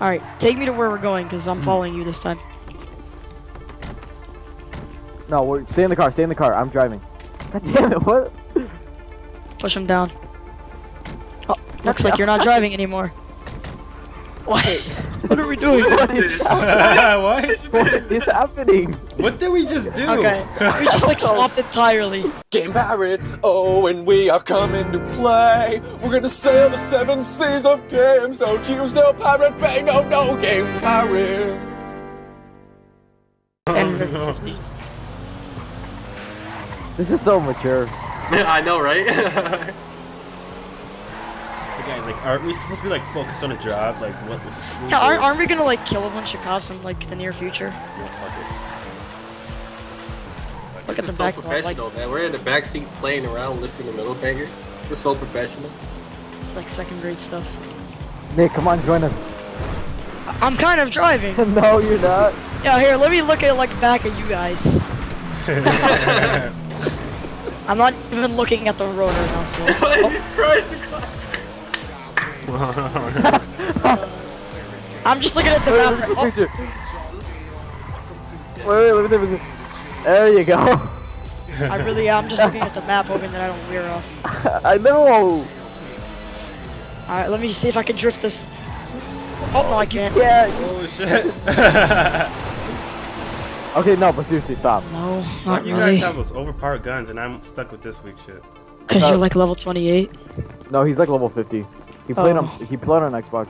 Alright, take me to where we're going, because I'm mm. following you this time. No, we're, stay in the car. Stay in the car. I'm driving. God damn it! What? Push him down. Oh, looks like you're not driving anymore. What? what are we doing? What is What? What is this happening? What did we just do? Okay, we just like swapped entirely. Game pirates, oh, and we are coming to play. We're gonna sail the seven seas of games. No Jews, no pirate bay, no, no game pirates. And This is so mature. I know, right? So guys, like, aren't we supposed to be like focused on a job? Like, what? what yeah, aren't, aren't we gonna like kill a bunch of cops in like the near future? Look at This the is so back wall, like professional, man. We're in the back seat playing around, lifting the middle finger. We're so professional. it's like second grade stuff. Nick, come on, join us. I'm kind of driving. no, you're not. Yeah, here, let me look at like back at you guys. I'm not even looking at the road right now, so. Jesus Christ! I'm just looking at the Wait, map. look at Oh, picture. Wait, wait, look at the picture. There you go. I really am just looking at the map, hoping that I don't veer off. I know. Alright, let me see if I can drift this. Oh, no, I can't. Yeah. Oh shit! Okay, no, but seriously, stop. No, Why not you really. guys have those overpowered guns and I'm stuck with this weak shit? Because you're uh, like level 28. No, he's like level 50. He played Oh. on he played on Xbox,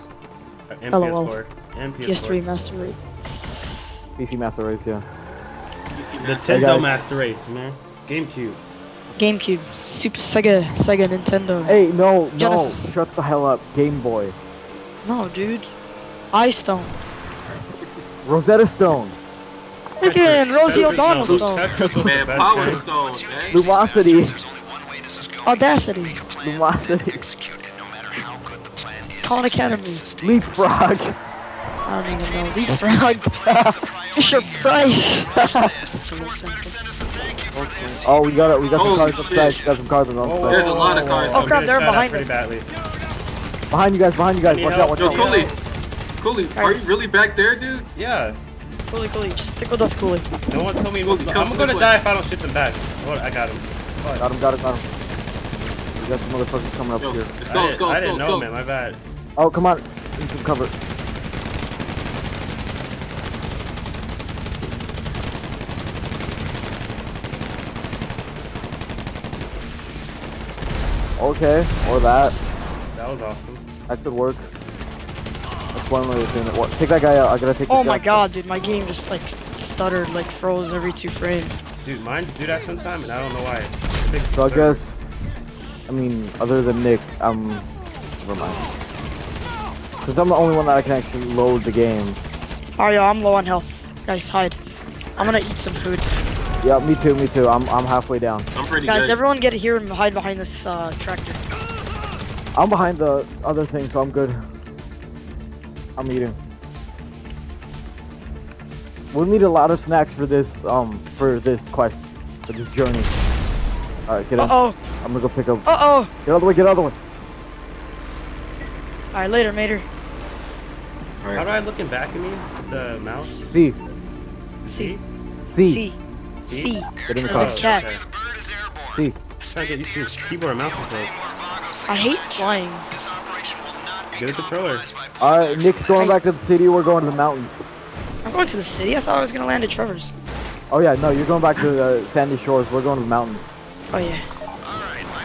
Uh, and LOL. PS4. And PS4. PS3 Master Race. PC Master Race, yeah. Nintendo guys. Master Race, man. GameCube. GameCube, Super Sega, Sega, Nintendo. Hey, no, no, Genesis. shut the hell up. Game Boy, No, dude. Ice Stone. Rosetta Stone, Freaking Rosie O'Donnell Stone. Man, Power. Stone, man. Lumosity, Audacity. Lumosity, Khan Academy. Leapfrog. I don't even know. Leapfrog. Fisher Price. Oh, we got it. We got some cars shit. upstairs. We got some cars on the Oh, upstairs. There's a lot of cars. Oh, crap, getting they're behind pretty us. badly. Behind you guys, behind you guys. Need Watch out, watch Yo, out. Cooli. Cooli, are you really back there, dude? Yeah. Cooli, Cooli. Just stick with us, Cooli. No one told me. Well, I'm gonna this way. die if I don't shoot them back. Hold on, I got him. Got him, got him, got him. We got some motherfuckers coming up Yo, here. let's I go, let's didn't, go, let's go, didn't know, go. man. My bad. Oh, come on. Need some cover. Okay, or that. That was awesome. That could work. That's one way of doing it. What? Take that guy out. I gotta take. Oh my god, dude. My game just like stuttered, like froze every two frames. Dude, mine do that sometime, and I don't know why. So I guess. I mean, other than Nick, um, never mind. Cause I'm the only one that I can actually load the game. Oh, yo, I'm low on health. Guys, hide. I'm gonna eat some food. Yeah, me too, me too. I'm I'm halfway down. I'm pretty Guys, good. everyone get here and hide behind this uh, tractor. I'm behind the other thing, so I'm good. I'm eating. We'll need a lot of snacks for this um for this quest, for this journey. All right, get in. Uh oh. I'm gonna go pick up. Uh oh. Get out of the way. Get out of the way. All right, later, Mater. How do I looking back at me? The mouse? C. C. C. C. C. Get in the As car. a cat. C. Trying to get used to this keyboard and mouse control. I hate flying. Get a controller. All right, Nick's going back to the city. We're going to the mountains. I'm going to the city. I thought I was gonna land at Trevor's. Oh yeah, no, you're going back to the sandy shores. We're going to the mountains. Oh yeah.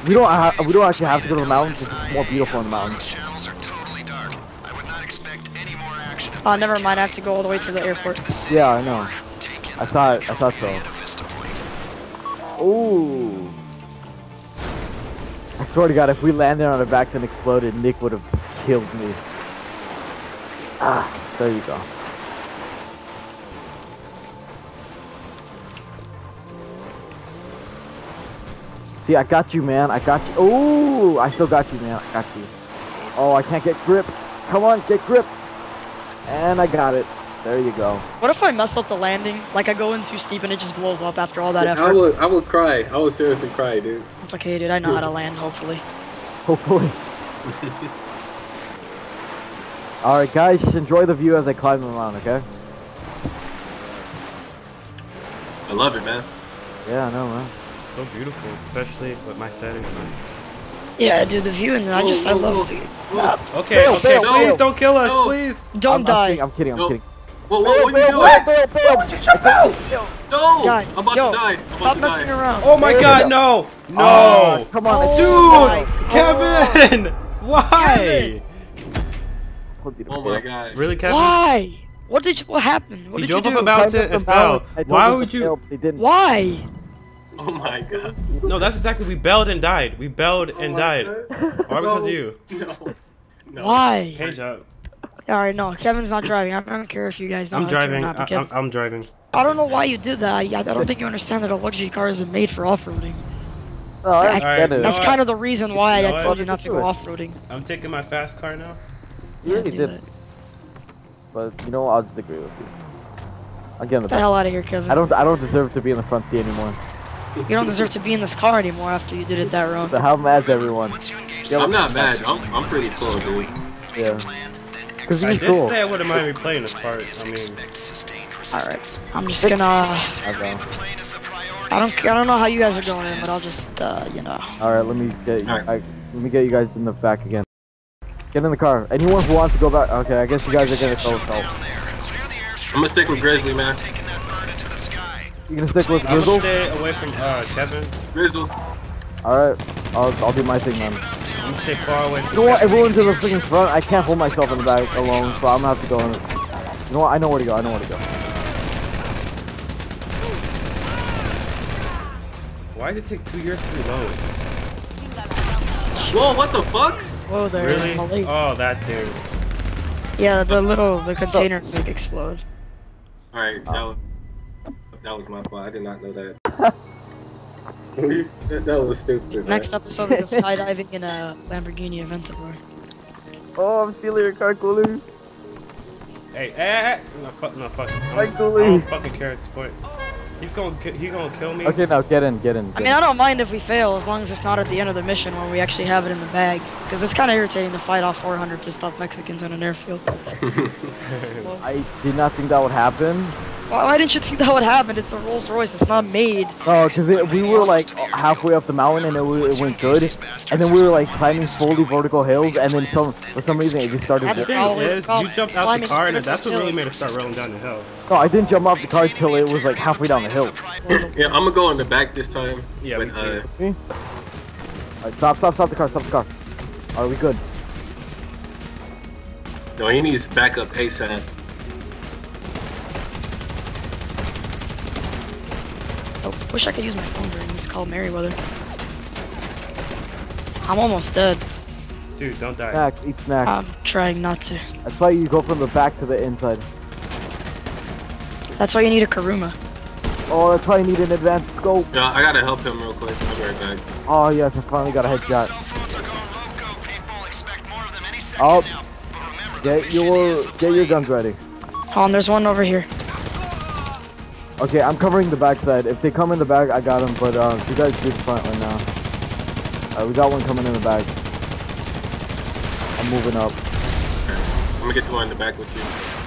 We don't ha- we don't actually have to go to the mountains. It's more beautiful in the mountains. Oh, never mind. I have to go all the way to the airport. Yeah, I know. I thought I thought so. Ooh. I swear to God, if we landed on our backs and exploded, Nick would have just killed me. Ah, there you go. See, I got you, man. I got you. Ooh, I still got you, man. I got you. Oh, I can't get grip. Come on, get grip. And I got it. There you go. What if I mess up the landing? Like I go in too steep and it just blows up after all that I effort. would, I would cry. I will seriously cry, dude. It's okay, dude. I know how to land. Hopefully. Oh, hopefully. All right, guys, just enjoy the view as I climb around. Okay? I love it, man. Yeah, I know, man. So beautiful, especially with my settings. on. Yeah, I do the view and then I just I love whoa. Ah. it. Okay, Bail, okay, bail, please bail. don't kill us, No. please. Don't I'm, die. I'm kidding. I'm kidding. I'm No. kidding. whoa, whoa, what bail, you bail, doing? bail, bail, bail. jump out? No! Guys, I'm about yo, to die. I'm stop messing die. around. Oh my god, no! No! Oh, come on, Oh Dude! my Kevin! Why? Kevin! Oh my god. Really, Kevin? Why? What did you, what happened? What He did drove you up do? a mountain and fell. Why would you? They didn't. Why? Oh my god. No, that's exactly. We bailed and died. We bailed Oh and died. God. Why because No. of you? No. No. Why? Page up. Alright, no, Kevin's not driving. I don't care if you guys know I'm how to or driving. not, I, I'm, I'm driving. I don't know why you did that. I, I don't think you understand that a luxury car isn't made for off-roading. Oh, I I- get it. That's what? kind of the reason why You know I told what? you not to go off-roading. I'm taking my fast car now. You really did. that. But you know, what? I'll just agree with you. I'll get in the Get the hell out of here, Kevin. I don't. I don't deserve to be in the front seat anymore. You don't deserve to be in this car anymore after you did it that wrong. So how mad is everyone? Yeah, I'm not mad. I'm, I'm pretty cool, dude. Yeah. Because I you're did cool. say I wouldn't mind replaying this part. I mean, Alright, I'm just gonna. Okay. I don't. I don't know how you guys are going in, but I'll just, uh, you know. All right, let me get. You, Alright. I, let me get you guys in the back again. Get in the car. Anyone who wants to go back. Okay, I guess you guys are gonna go help. I'm gonna stick with Grizzly, man. You gonna stick with I'm Grizzle? gonna stay away from uh, Kevin. Grizzle. All right. I'll I'll do my thing then. I'm gonna stay far away You from know what? Kevin. Everyone's in the freaking front. I can't hold myself in the back alone, so I'm gonna have to go. In. You know what? I know where to go. I know where to go. Why did it take two years to reload? Whoa, what the fuck? Whoa there, Really? Malik. Oh, that dude. Yeah, the little the containers like explode. Alright, that was, that was my fault. I did not know that. that, that was stupid. man. Next episode we go skydiving in a Lamborghini Aventador. Oh, I'm stealing your car, Cooli. Hey, eh, eh, no, fuck, no, fuck. I'm Like just- I don't fucking care at this point. He's gonna, ki- he gonna kill me. Okay, now get in, get in. I get mean, I don't mind if we fail as long as it's not at the end of the mission when we actually have it in the bag. Because it's kind of irritating to fight off 400 pissed off Mexicans in an airfield. in. I did not think that would happen. Why, why didn't you think that would happen? It's a Rolls Royce. It's not made. No, because we were like halfway up the mountain and it, w- it went good, and then we were like climbing fully vertical hills, and then some for some reason it just started. That's The wa- thing is, you jumped out the car, and that's what really made us start rolling down the hill. No, I didn't jump off the car till it was like halfway down the hill. Yeah, I'm gonna go in the back this time. Yeah, but, me too. uh, Alright, stop, stop, stop the car, stop the car. Are we good? no, he needs backup ASAP. Oh, wish I could use my phone during this call Merryweather. I'm almost dead. Dude, don't die. Snacks, eat snacks. I'm trying not to. That's why you go from the back to the inside. That's why you need a Kuruma. Oh, that's why you need an advanced scope. Yeah, I gotta help him real quick. I'll be right back. Oh yes, I finally got a headshot. Oh, get your get your guns ready. Hold on, there's one over here. Okay, I'm covering the backside. If they come in the back, I got them. But uh, you guys do the front right now. Alright, we got one coming in the back. I'm moving up. I'm gonna get the one in the back with you.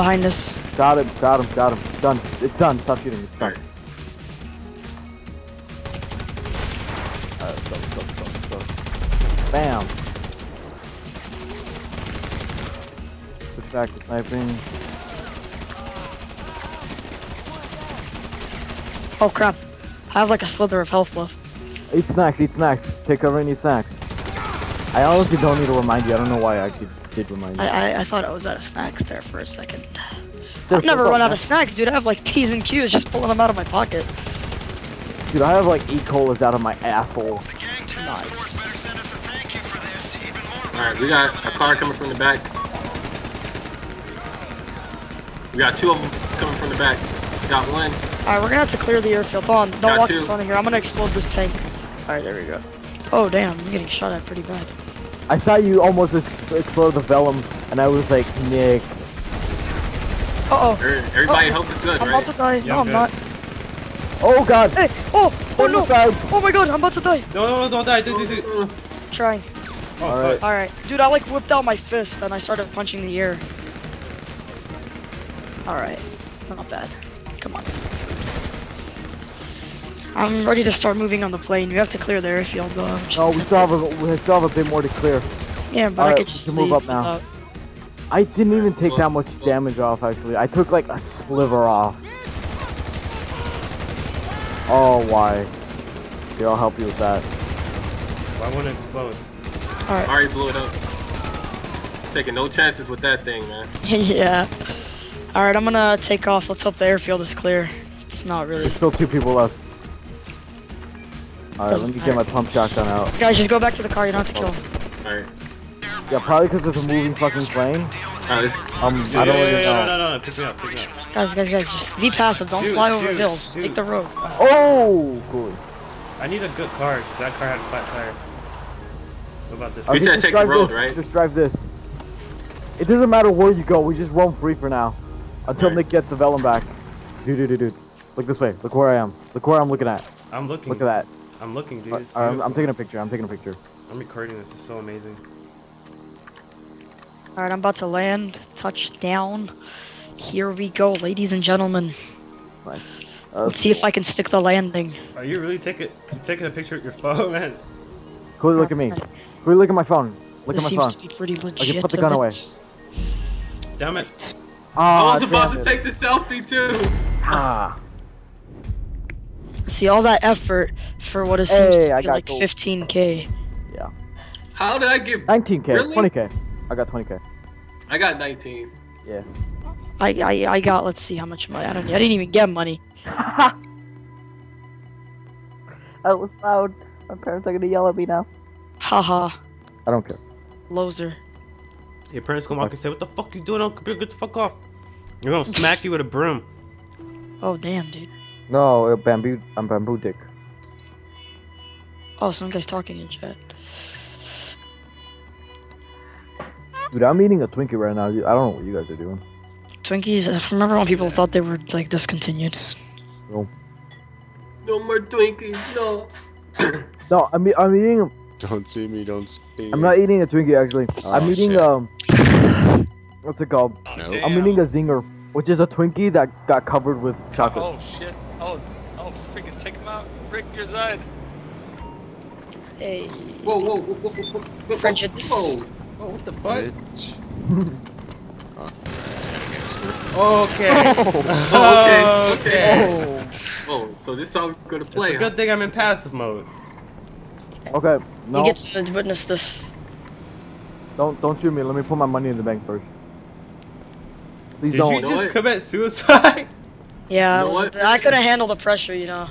Behind us. Got him, got him, got him. Done. It's done. Stop shooting. It's done. Alright. Go, go, go, go. Bam. Switch back to sniping. Oh crap. I have like a slither of health left. Eat snacks, eat snacks. Take cover and eat snacks. I honestly don't need to remind you. I don't know why I actually did remind you. I, I, I thought I was out of snacks there for a second. I've never run out of snacks, dude. I have like P's and Q's just pulling them out of my pocket. Dude, I have like E. cola's out of my asshole. Nice. Alright, we got a car coming from the back. We got two of them coming from the back. Got one. Alright, we're gonna have to clear the airfield. Hold on, don't Got walk in front of here. I'm gonna explode this tank. Alright, there we go. Oh damn, I'm getting shot at pretty bad. I thought you almost ex- exploded the Velum, and I was like, Nick. Uh oh. Every- Everybody help is good, I'm right? about to die. Yeah, no, I'm I'm good. not. Oh god! Hey! Oh! Oh no! Suicide. Oh my god, I'm about to die. No, no, no, don't die. Dude, dude, dude. Trying. Oh, all right. All right, Dude, I like whipped out my fist and I started punching the air. Alright. Not bad. Come on. I'm ready to start moving on the plane. We have to clear the airfield though. Just No, we still have a we still have a bit more to clear. Yeah, but I Alright, could just can move up now. without- I didn't even take that much damage off actually. I took like a sliver off. Oh why? Here, I'll help you with that. Why won't it explode? Alright. I Already blew it up. Taking no chances with that thing, man. yeah. Alright, I'm gonna take off. Let's hope the airfield is clear. It's not really. There's still two people left. Alright, let me get my pump shotgun out. Guys, just go back to the car. You don't have to kill him. Alright. Yeah, probably because it's a moving fucking plane. Alright, this Um, Yeah, I don't yeah, really yeah, know. no, no, no, pick me up, pick me up. Guys, guys, guys, just be passive. Don't Dude, fly over dude, hills. Just dude. take the road. Oh, cool. I need a good car, 'cause that car had a flat tire. What about this? We Okay, said take the road, this, right? Just drive this. It doesn't matter where you go. We just roam free for now, until Right. Nick gets the Velum back. Dude, dude, dude, dude. Look this way. Look where I am. Look where I'm looking at. I'm looking. Look at that. I'm looking, dude. It's I'm, I'm taking a picture. I'm taking a picture. I'm recording this. It's so amazing. Alright, I'm about to land. Touchdown. Here we go, ladies and gentlemen. Nice. Uh, Let's see if I can stick the landing. Are you really taking you taking a picture with your phone, man? Cool, look at me. Cool, look at my phone. Look this at my seems phone. to be pretty legit. put the gun away. Damn it. Ah, I was about damn to take the selfie too. Ah. See all that effort for what it seems Hey, to I be got like gold. 15k. Yeah. How did I get? 19k. Really? 20k. I got 20k. I got 19. Yeah. I, I I got let's see how much money. I don't I didn't even get money. That was loud. My parents are gonna yell at me now. Haha. I don't care. Loser. Your parents gonna walk and say, "What the fuck you doing on computer? Get the fuck off!" You're gonna smack you with a broom. Oh damn dude. No, uh, bamboo. I'm bamboo dick. Oh some guy's talking in chat. Dude, I'm eating a Twinkie right now. I don't know what you guys are doing. Twinkies, uh, remember when people thought they were like discontinued? No No more Twinkies. No. No, I'm e- I'm eating. a- Don't see me, don't see me. I'm not eating a Twinkie actually. Oh, I'm eating shit. um. What's it called? No. I'm eating a Zinger, which is a Twinkie that got covered with chocolate. Oh shit. Oh, oh, freaking take him out. Rick, your side. Hey. Whoa, whoa, whoa, whoa, whoa, whoa, Prejudice. Whoa. Oh, what the fuck? Okay. Oh, okay, okay. Oh. Oh, so this is how we're gonna It's play. a good thing I'm in passive mode. Okay. No, You get to witness this. don't don't shoot me. Let me put my money in the bank first. Please Did don't. you just commit suicide? Yeah, You I, know was, what? I couldn't handle the pressure, you know.